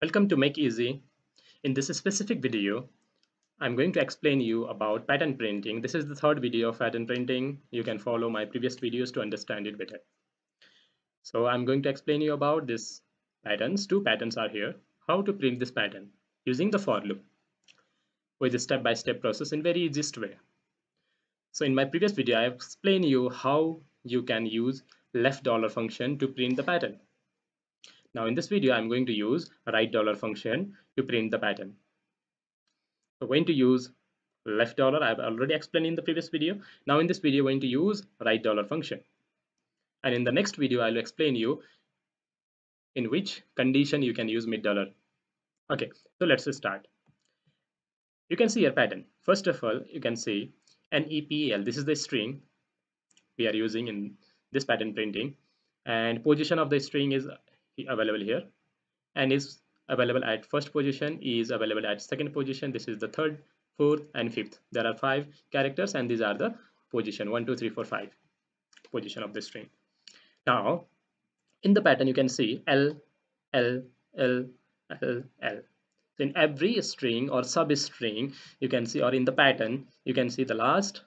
Welcome to Make Easy. In this specific video, I'm going to explain you about pattern printing. This is the third video of pattern printing. You can follow my previous videos to understand it better. So I'm going to explain you about this patterns. Two patterns are here. How to print this pattern using the for loop with a step-by-step -step process in very easiest way. So in my previous video, I explained you how you can use left dollar function to print the pattern. Now in this video, I'm going to use right dollar function to print the pattern. So going to use left dollar, I've already explained in the previous video. Now in this video, we're going to use right dollar function. And in the next video, I'll explain you in which condition you can use mid dollar. Okay, so let's start. You can see your pattern. First of all, you can see an EPL. This is the string we are using in this pattern printing. And position of the string is available here. And is available at first position is available at second position. This is the third fourth and fifth. There are five characters and these are the position one two three four five position of the string. Now in the pattern you can see l l l l l. So in every string or substring you can see or in the pattern you can see the last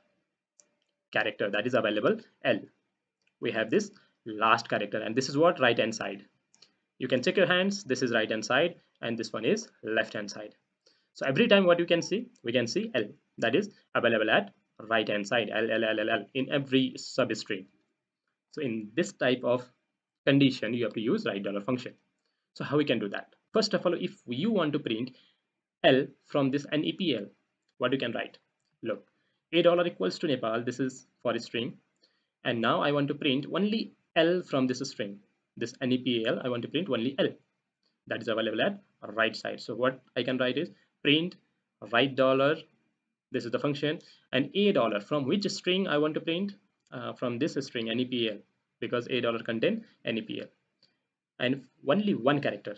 character that is available l. We have this last character and this is what right hand side you can check your hands this is right hand side and this one is left hand side. So every time what you can see we can see l that is available at right hand side l l l l, l in every substring. So in this type of condition you have to use right dollar function. So how we can do that? First of all if you want to print l from this nepal what you can write? Look a dollar equals to nepal this is for a string. And now i want to print only l from this string this nepal i want to print only l. That is available at right side. So what i can write is print right dollar this is the function and a dollar. From which string i want to print? Uh, from this string nepal because a dollar contain nepal and only one character.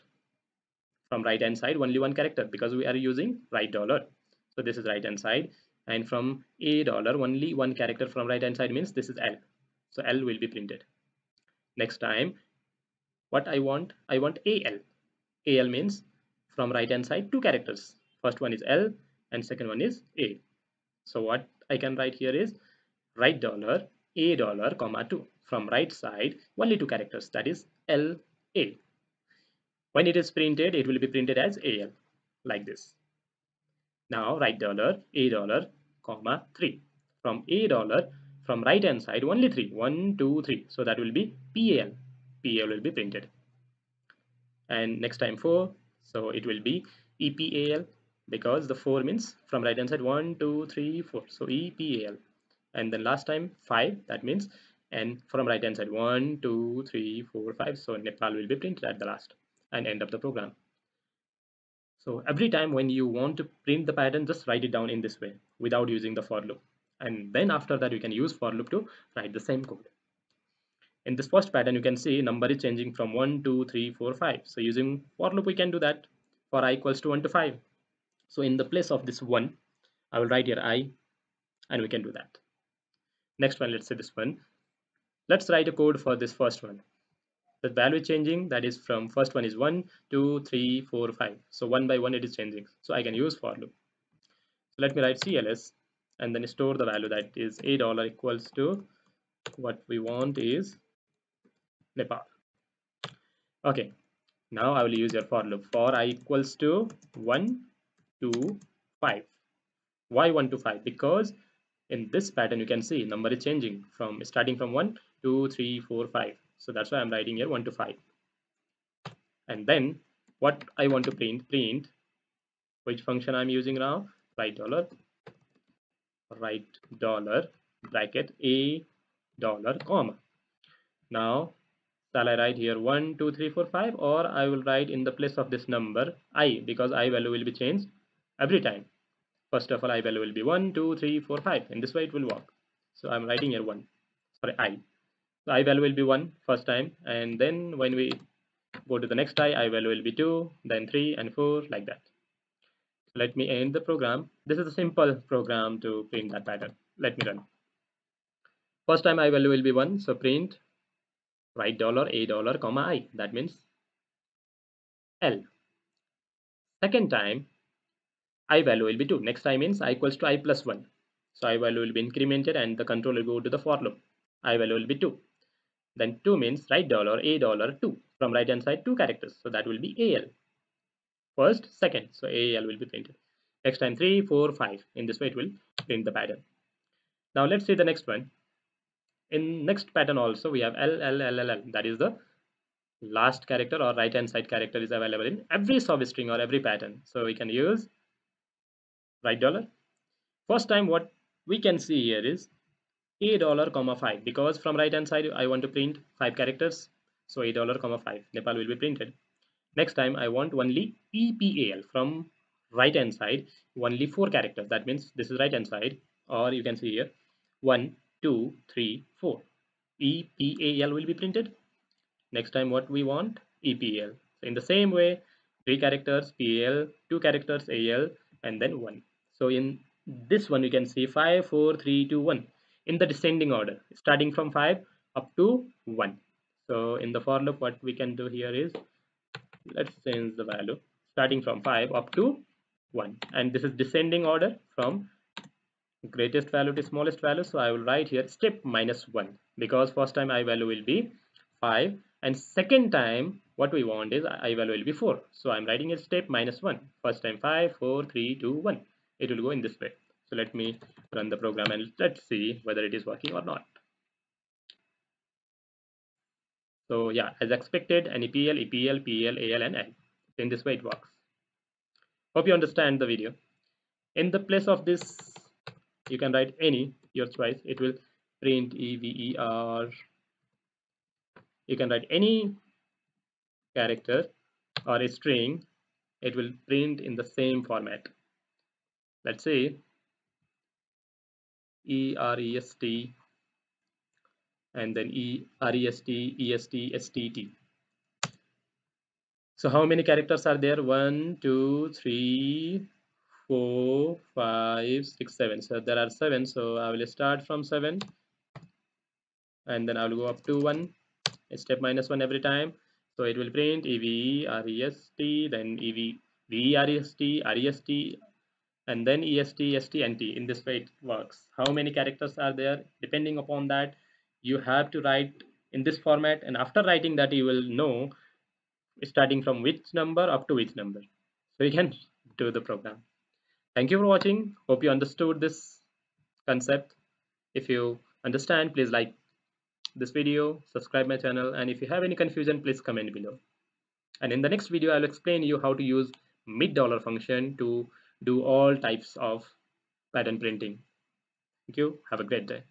From right hand side only one character because we are using right dollar. So this is right hand side. And from a dollar only one character from right hand side means this is l. So l will be printed. Next time what I want I want AL AL means from right hand side two characters. First one is L and second one is A. So what I can write here is right dollar A dollar comma 2 from right side only two characters that is L A. When it is printed it will be printed as AL like this. Now right dollar A dollar comma 3 from A dollar from right hand side only 3 1 2 3 so that will be PAL PAL will be printed. And next time 4 so it will be EPAL because the 4 means from right hand side 1 2 3 4 so EPAL and then last time 5 that means and from right hand side 1 2 3 4 5 so Nepal will be printed at the last and end of the program. So every time when you want to print the pattern just write it down in this way without using the for loop. And then after that you can use for loop to write the same code in this first pattern you can see number is changing from 1 2 3 4 5 so using for loop we can do that. For i equals to 1 to 5 so in the place of this 1 i will write here i and we can do that. Next one let's say this one. Let's write a code for this first one. The value changing. That is from first one is 1 2 3 4 5 so one by one it is changing. So i can use for loop. So let me write cls and then store the value that is a dollar equals to what we want is Nepal. Okay, now I will use your for loop for i equals to 1 to 5. Why 1 to 5? Because in this pattern you can see number is changing from starting from 1 2 3 4 5 so that's why i'm writing here 1 to 5 and then what i want to print print which function i'm using now right dollar right dollar bracket a dollar comma now shall I write here 1 2 3 4 5 or I will write in the place of this number i because i value will be changed every time. First of all i value will be 1 2 3 4 5 in this way it will work. So I'm writing here 1 sorry i. So i value will be 1 first time and then when we go to the next i i value will be 2 then 3 and 4 like that. Let me end the program. This is a simple program to print that pattern. Let me run. First time i value will be 1 so print right dollar a dollar comma i. That means l. Second time i value will be 2 next time means i equals to i plus 1 so i value will be incremented and the control will go to the for loop. I value will be 2 then 2 means right dollar a dollar 2 from right hand side two characters. So that will be al first second. So al will be printed next time 3 4 5 in this way it will print the pattern. Now let's see the next one in next pattern also we have l l l l, l. that is the last character or right hand side character is available in every substring or every pattern. So we can use right dollar. First time what we can see here is a dollar comma 5 because from right hand side I want to print 5 characters. So a dollar comma 5 Nepal will be printed. Next time I want only EPAL from right hand side only 4 characters. That means this is right hand side or you can see here 1 2 3 4 EPAL will be printed. Next time what we want? EPL so in the same way three characters PL two characters AL and then one. So in this one you can see 5 4 3 2 1 in the descending order starting from 5 up to 1 so in the for loop what we can do here is let's change the value. Starting from 5 up to 1 and this is descending order from greatest value to smallest value so I will write here step minus 1 because first time I value will be 5 and second time what we want is i value will be 4 so i'm writing a step minus 1 first time 5 4 3 2 1 it will go in this way. So let me run the program and let's see whether it is working or not. So yeah as expected an EPL, EPL, PL, AL and L. In this way it works. Hope you understand the video. In the place of this you can write any your choice. It will print EVER you can write any character or a string. It will print in the same format. Let's say E R E S T and then E R E S T E S T S T T. So how many characters are there? One two three four five six seven. So there are seven. So I will start from seven. And then I will go up to one. Step minus 1 every time. So it will print ev rest then ev vrest rest and then est st and t. In this way it works. How many characters are there? Depending upon that you have to write in this format. And after writing that you will know starting from which number up to which number. So you can do the program thank you for watching hope you understood this concept if you understand please like this video, subscribe my channel and if you have any confusion please comment below. And in the next video I'll explain you how to use mid dollar function to do all types of pattern printing. Thank you. Have a great day.